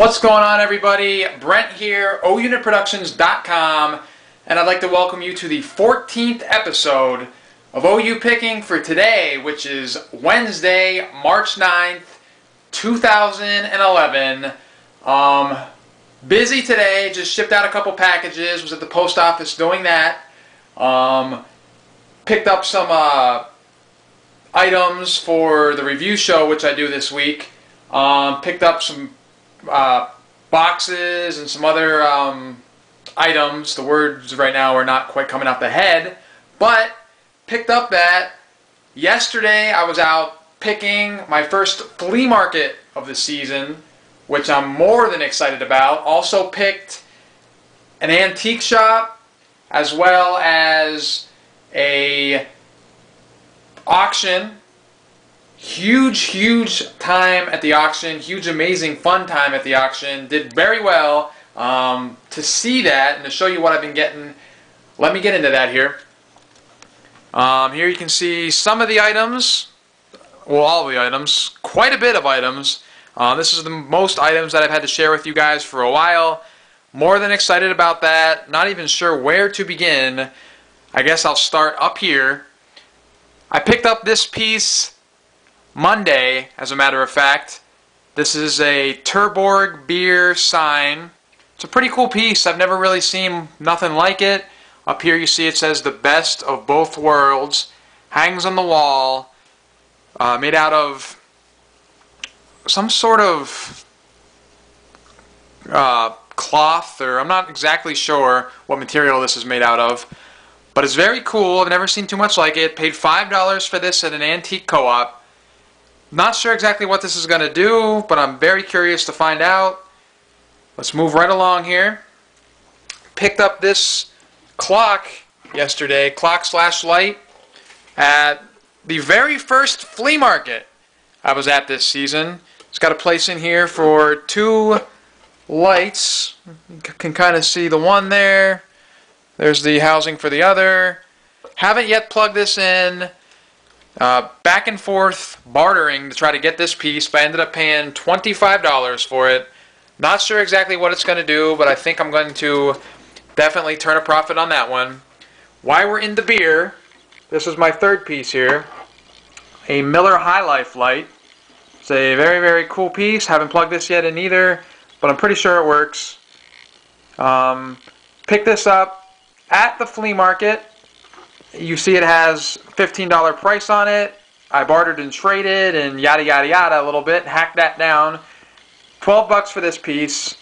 What's going on, everybody? Brent here, OUnitProductions.com, and I'd like to welcome you to the 14th episode of OU Picking for today, which is Wednesday, March 9th, 2011. Um, busy today, just shipped out a couple packages, was at the post office doing that. Um, picked up some uh, items for the review show, which I do this week. Um, picked up some uh, boxes and some other um, items. The words right now are not quite coming out the head, but picked up that. Yesterday I was out picking my first flea market of the season, which I'm more than excited about. Also picked an antique shop as well as a auction huge, huge time at the auction, huge, amazing, fun time at the auction. Did very well. Um, to see that and to show you what I've been getting, let me get into that here. Um, here you can see some of the items, well, all the items, quite a bit of items. Uh, this is the most items that I've had to share with you guys for a while. More than excited about that. Not even sure where to begin. I guess I'll start up here. I picked up this piece Monday, as a matter of fact. This is a Tuborg beer sign. It's a pretty cool piece. I've never really seen nothing like it. Up here you see it says the best of both worlds. Hangs on the wall. Uh, made out of some sort of uh, cloth or I'm not exactly sure what material this is made out of. But it's very cool. I've never seen too much like it. Paid $5 for this at an antique co-op. Not sure exactly what this is going to do, but I'm very curious to find out. Let's move right along here. Picked up this clock yesterday, clock slash light, at the very first flea market I was at this season. It's got a place in here for two lights. You can kind of see the one there. There's the housing for the other. Haven't yet plugged this in. Uh, back and forth bartering to try to get this piece, but I ended up paying $25 for it. Not sure exactly what it's going to do, but I think I'm going to definitely turn a profit on that one. Why we're in the beer, this is my third piece here. A Miller High Life light. It's a very, very cool piece. Haven't plugged this yet in either, but I'm pretty sure it works. Um, picked this up at the flea market you see it has $15 price on it. I bartered and traded and yada yada yada a little bit, hacked that down. 12 bucks for this piece.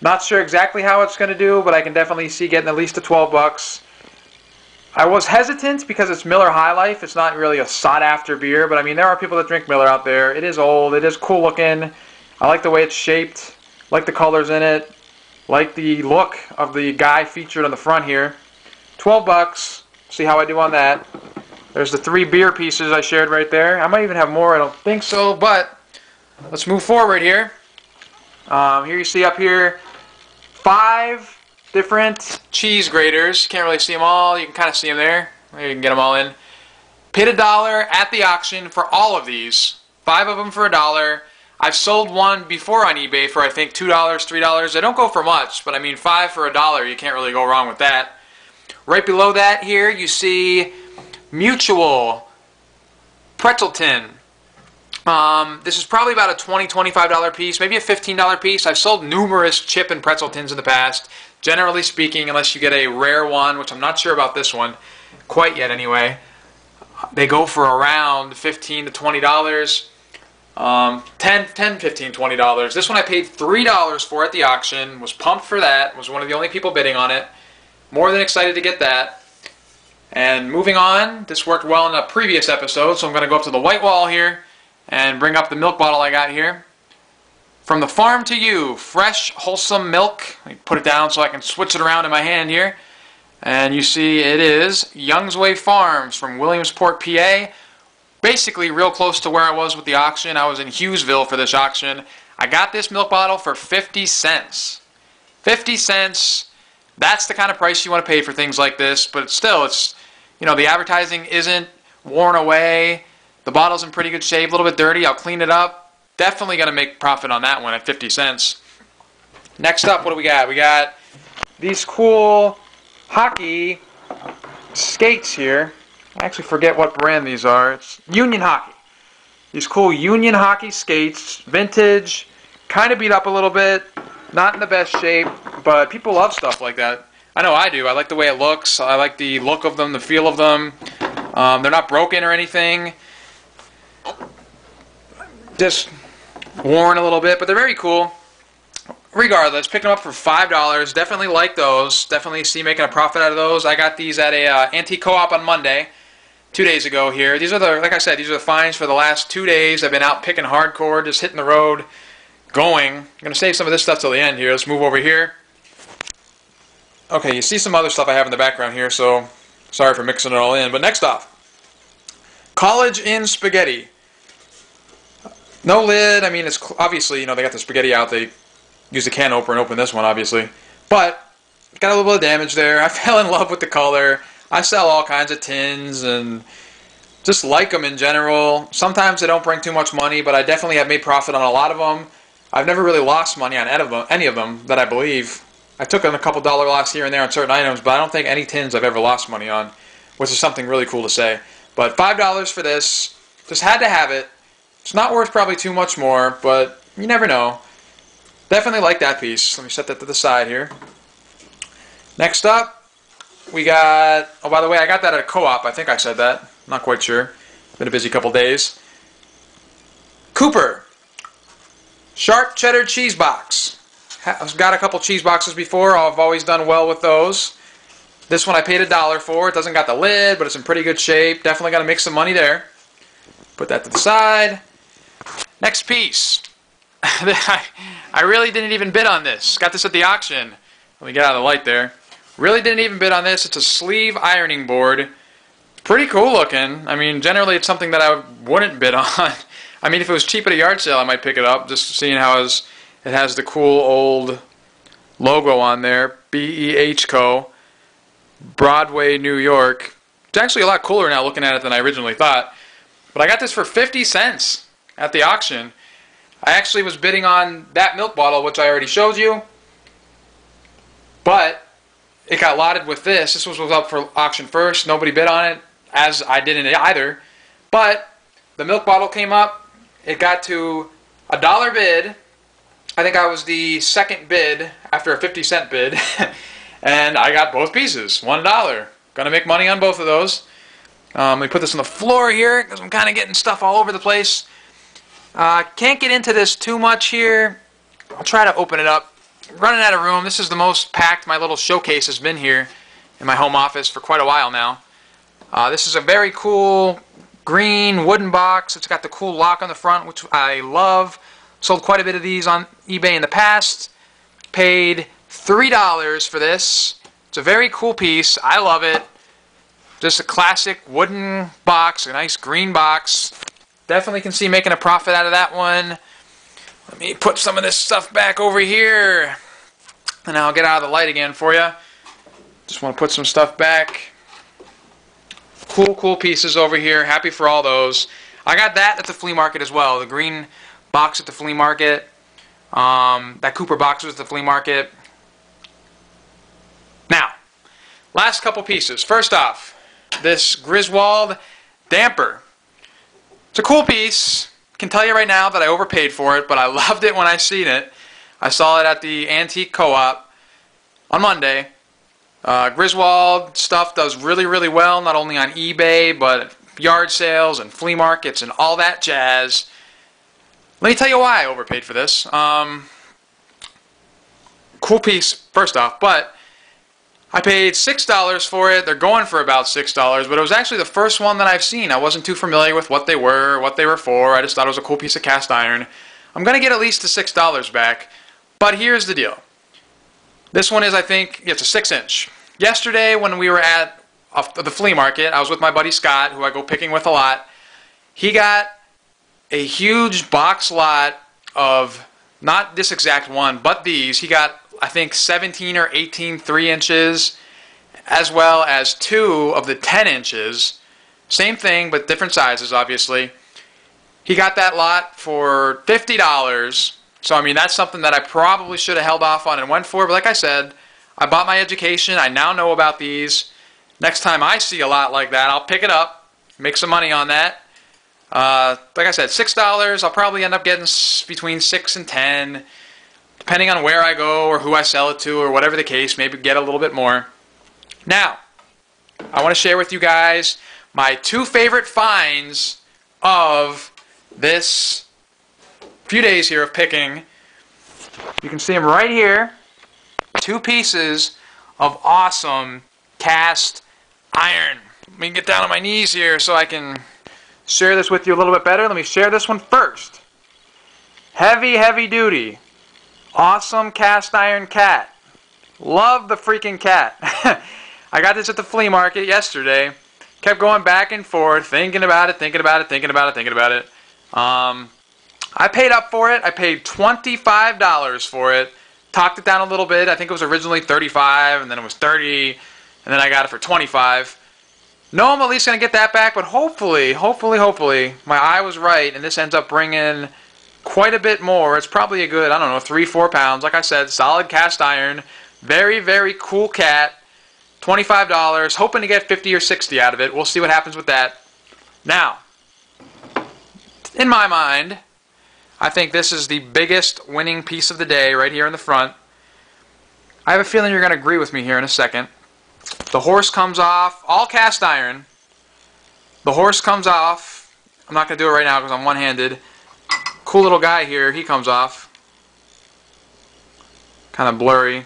Not sure exactly how it's going to do, but I can definitely see getting at least a 12 bucks. I was hesitant because it's Miller High Life. It's not really a sought after beer, but I mean, there are people that drink Miller out there. It is old, it is cool looking. I like the way it's shaped, like the colors in it, like the look of the guy featured on the front here. 12 bucks. See how I do on that. There's the three beer pieces I shared right there. I might even have more, I don't think so, but let's move forward here. Um, here you see up here five different cheese graters. Can't really see them all. You can kind of see them there. You can get them all in. Paid a dollar at the auction for all of these. Five of them for a dollar. I've sold one before on eBay for I think $2, $3. They don't go for much, but I mean five for a dollar, you can't really go wrong with that. Right below that here you see Mutual Pretzel Tin. Um, this is probably about a $20, $25 piece, maybe a $15 piece. I've sold numerous chip and pretzel tins in the past. Generally speaking, unless you get a rare one, which I'm not sure about this one quite yet anyway, they go for around 15 to $20. Um, 10, 10, 15, 20 dollars. This one I paid three dollars for at the auction. Was pumped for that. Was one of the only people bidding on it. More than excited to get that. And moving on, this worked well in a previous episode, so I'm going to go up to the white wall here and bring up the milk bottle I got here. From the farm to you, fresh, wholesome milk. Let me put it down so I can switch it around in my hand here. And you see it is Young's Way Farms from Williamsport, PA. Basically real close to where I was with the auction. I was in Hughesville for this auction. I got this milk bottle for 50 cents. 50 cents that's the kind of price you want to pay for things like this, but still, it's, you know, the advertising isn't worn away. The bottle's in pretty good shape, a little bit dirty. I'll clean it up. Definitely going to make profit on that one at 50 cents. Next up, what do we got? We got these cool hockey skates here. I actually forget what brand these are. It's Union Hockey. These cool Union Hockey skates, vintage, kind of beat up a little bit, not in the best shape, but people love stuff like that. I know I do. I like the way it looks. I like the look of them, the feel of them. Um, they're not broken or anything. Just worn a little bit, but they're very cool. Regardless, picking them up for five dollars. Definitely like those. Definitely see making a profit out of those. I got these at a uh, antique co-op on Monday, two days ago. Here, these are the like I said, these are the finds for the last two days. I've been out picking hardcore, just hitting the road, going. I'm gonna save some of this stuff till the end here. Let's move over here. Okay, you see some other stuff I have in the background here, so sorry for mixing it all in. But next off, College Inn Spaghetti. No lid. I mean, it's obviously, you know, they got the spaghetti out. They use the can opener and open this one, obviously. But, got a little bit of damage there. I fell in love with the color. I sell all kinds of tins and just like them in general. Sometimes they don't bring too much money, but I definitely have made profit on a lot of them. I've never really lost money on any of them that I believe. I took on a couple dollar loss here and there on certain items, but I don't think any tins I've ever lost money on, which is something really cool to say. But $5 for this. Just had to have it. It's not worth probably too much more, but you never know. Definitely like that piece. Let me set that to the side here. Next up, we got... Oh, by the way, I got that at a co-op. I think I said that. Not quite sure. Been a busy couple days. Cooper. Sharp cheddar cheese box. I've got a couple cheese boxes before. I've always done well with those. This one I paid a dollar for. It doesn't got the lid, but it's in pretty good shape. Definitely got to make some money there. Put that to the side. Next piece. I really didn't even bid on this. Got this at the auction. Let me get out of the light there. Really didn't even bid on this. It's a sleeve ironing board. Pretty cool looking. I mean, generally it's something that I wouldn't bid on. I mean, if it was cheap at a yard sale, I might pick it up. Just seeing how it has the cool old logo on there. B-E-H Co. Broadway, New York. It's actually a lot cooler now looking at it than I originally thought. But I got this for 50 cents at the auction. I actually was bidding on that milk bottle, which I already showed you. But it got lotted with this. This was up for auction first. Nobody bid on it, as I didn't either. But the milk bottle came up. It got to a dollar bid. I think I was the second bid after a 50 cent bid. and I got both pieces. One dollar. Gonna make money on both of those. Um, me put this on the floor here because I'm kind of getting stuff all over the place. Uh, can't get into this too much here. I'll try to open it up. Running out of room. This is the most packed my little showcase has been here in my home office for quite a while now. Uh, this is a very cool green wooden box. It's got the cool lock on the front, which I love. Sold quite a bit of these on eBay in the past. Paid $3 for this. It's a very cool piece. I love it. Just a classic wooden box, a nice green box. Definitely can see making a profit out of that one. Let me put some of this stuff back over here. And I'll get out of the light again for you. Just want to put some stuff back. Cool, cool pieces over here. Happy for all those. I got that at the flea market as well. The green box at the flea market. Um, that Cooper box was at the flea market. Now, last couple pieces. First off, this Griswold damper. It's a cool piece. Can tell you right now that I overpaid for it, but I loved it when I seen it. I saw it at the Antique Co-op on Monday. Uh, Griswold stuff does really, really well, not only on eBay, but yard sales and flea markets and all that jazz. Let me tell you why I overpaid for this. Um, cool piece, first off, but I paid $6 for it. They're going for about $6, but it was actually the first one that I've seen. I wasn't too familiar with what they were, what they were for. I just thought it was a cool piece of cast iron. I'm going to get at least the $6 back, but here's the deal. This one is, I think, it's a 6-inch. Yesterday when we were at the flea market, I was with my buddy Scott, who I go picking with a lot. He got a huge box lot of, not this exact one, but these. He got I think 17 or 18 3 inches, as well as two of the 10 inches. Same thing, but different sizes, obviously. He got that lot for $50. So I mean, that's something that I probably should have held off on and went for. But like I said, I bought my education. I now know about these. Next time I see a lot like that, I'll pick it up, make some money on that. Uh, like I said, six dollars. I'll probably end up getting between six and ten, depending on where I go or who I sell it to or whatever the case. Maybe get a little bit more. Now, I want to share with you guys my two favorite finds of this few days here of picking. You can see them right here. Two pieces of awesome cast iron. Let me get down on my knees here so I can share this with you a little bit better. Let me share this one first. Heavy, heavy duty. Awesome cast iron cat. Love the freaking cat. I got this at the flea market yesterday. Kept going back and forth, thinking about it, thinking about it, thinking about it, thinking about it. Um, I paid up for it. I paid $25 for it. Talked it down a little bit. I think it was originally 35 and then it was 30 and then I got it for 25. No, I'm at least going to get that back, but hopefully, hopefully, hopefully, my eye was right, and this ends up bringing quite a bit more. It's probably a good, I don't know, three, four pounds. Like I said, solid cast iron. Very, very cool cat. $25, hoping to get 50 or 60 out of it. We'll see what happens with that. Now, in my mind, I think this is the biggest winning piece of the day right here in the front. I have a feeling you're going to agree with me here in a second. The horse comes off, all cast iron. The horse comes off. I'm not going to do it right now because I'm one-handed. Cool little guy here, he comes off. Kind of blurry.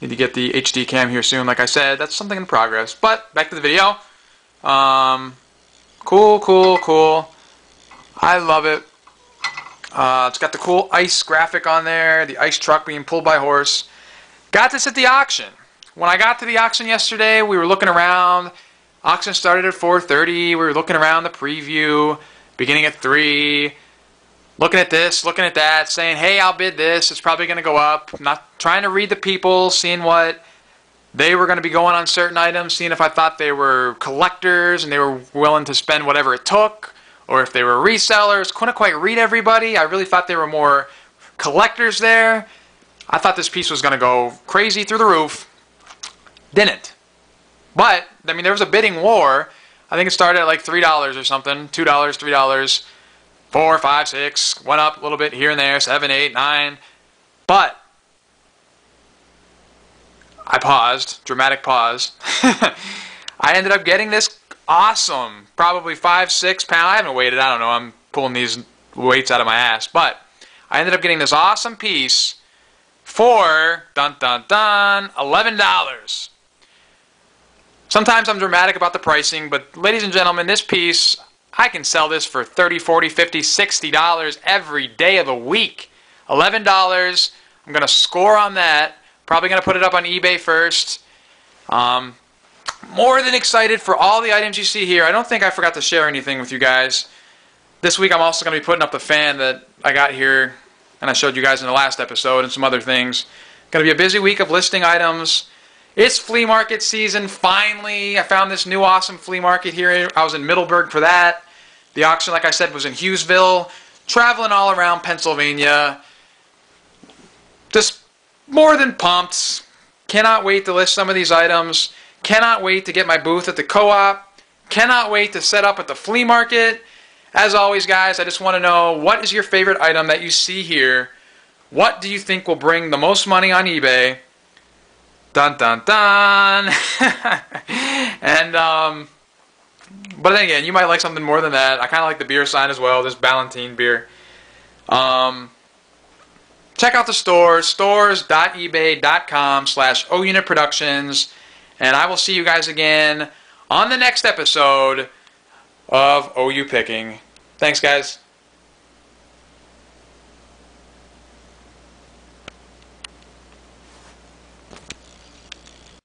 Need to get the HD cam here soon. Like I said, that's something in progress. But, back to the video. Um, cool, cool, cool. I love it. Uh, it's got the cool ice graphic on there, the ice truck being pulled by horse. Got this at the auction. When I got to the auction yesterday, we were looking around. Auction started at 4.30. We were looking around the preview, beginning at 3. Looking at this, looking at that, saying, hey, I'll bid this. It's probably going to go up. Not trying to read the people, seeing what they were going to be going on certain items, seeing if I thought they were collectors and they were willing to spend whatever it took or if they were resellers. Couldn't quite read everybody. I really thought they were more collectors there. I thought this piece was going to go crazy through the roof. Didn't. But, I mean, there was a bidding war. I think it started at like $3 or something. $2, $3, 4 5 6 Went up a little bit here and there. 7 8 9 But, I paused. Dramatic pause. I ended up getting this awesome, probably five, six pound. I haven't weighed it. I don't know. I'm pulling these weights out of my ass, but I ended up getting this awesome piece for dun dun dun eleven dollars. Sometimes I'm dramatic about the pricing, but ladies and gentlemen, this piece I can sell this for 30, 40, 50, 60 dollars every day of the week. $11. I'm going to score on that. Probably going to put it up on eBay first. Um, more than excited for all the items you see here. I don't think I forgot to share anything with you guys. This week I'm also going to be putting up the fan that I got here and I showed you guys in the last episode and some other things. Going to be a busy week of listing items. It's flea market season, finally. I found this new awesome flea market here. I was in Middleburg for that. The auction, like I said, was in Hughesville. Traveling all around Pennsylvania. Just more than pumped. Cannot wait to list some of these items. Cannot wait to get my booth at the co-op. Cannot wait to set up at the flea market. As always, guys, I just want to know what is your favorite item that you see here? What do you think will bring the most money on eBay? Dun dun dun! and, um, but again, you might like something more than that. I kind of like the beer sign as well, this Ballantine beer. Um, check out the stores, stores.ebay.com slash ounitproductions. And I will see you guys again on the next episode of OU Picking. Thanks, guys.